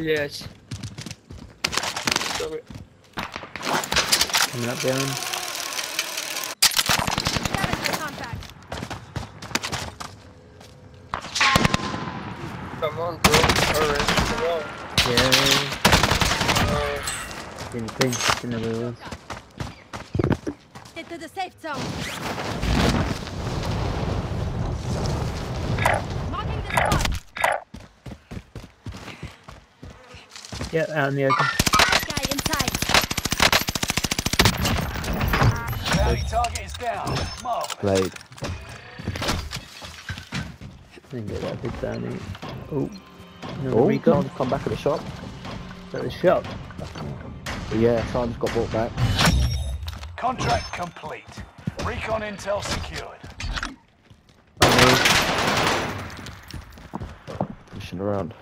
Yes. Coming up behind. Scavenger contact. Come on, bro. Orange, come on. Yeah. Uh, Didn't think. Didn't know where it was. Get to the safe zone. Yeah, out in the open. Guy inside. Bounty target is down. Mark. Played. Didn't get that big down here. Oh. Oh, recon. someone come back at the shop. At the shop. Yeah, someone just got brought back. Contract complete. Recon intel secured. Pushing around.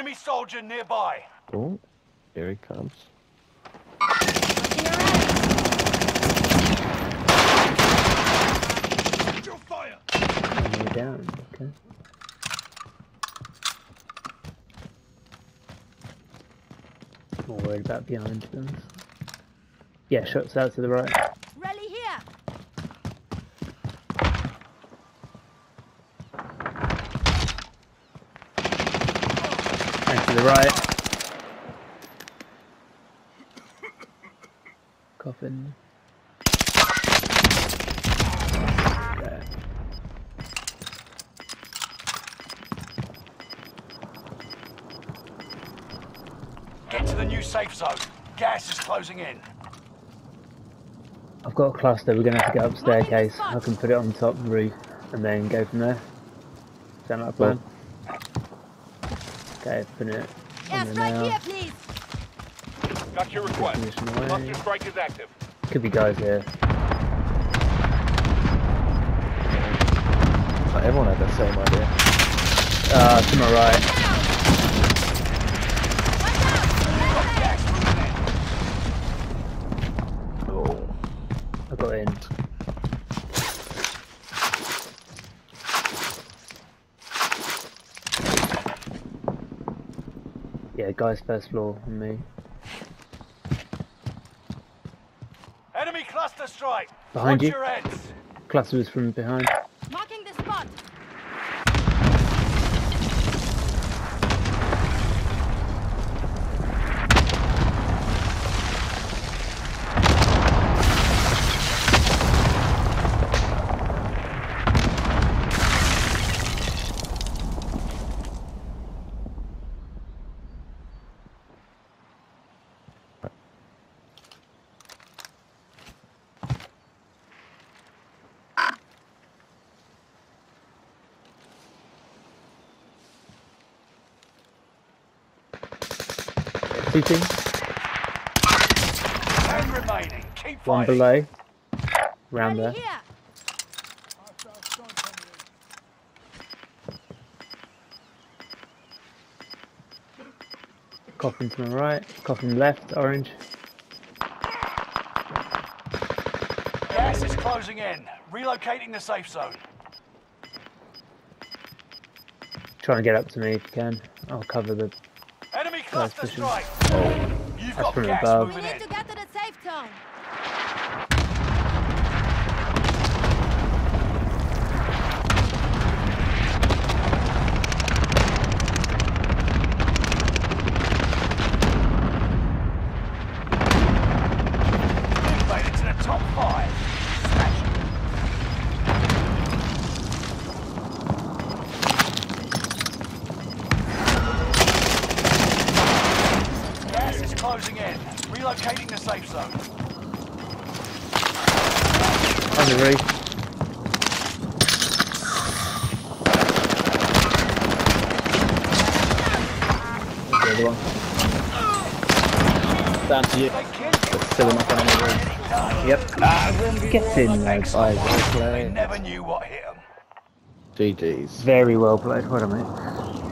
Enemy soldier nearby. Oh, here he comes. Your fire. You're down. Okay. More worried about behind them. Yeah, shots out to the right. Rally here. And to the right. Coffin. There. Get to the new safe zone. Gas is closing in. I've got a cluster, we're gonna have to go up staircase. I can put it on top of the roof and then go from there. Sound like a plan? Okay, put it on there Airstrike now. here, please. Got your request. Cluster strike is active. Could be guys here. Like, everyone had the same idea. Uh, to my right. Gas moving in. Oh, I got in. Yeah, guys first floor on me. Enemy cluster strike. Behind Watch you. your heads. Cluster was from behind. Two teams. Ten remaining. Keep One below. Round there. Coffin to my right. Coffin left. Orange. Gas is closing in. Relocating the safe zone. Trying to get up to me if you can. I'll cover the. Cluster strike. You've That's got from gas above. We moving need in. to get to the safe zone. Made it to the top five. Smash it. Gas is closing in. Relocating the safe zone. On the roof. The other one. down to you. They killed you. Still enough on the road. Yep. Get in, lads. I will They play. never knew what hit them. GG's. Very well played. What a mate.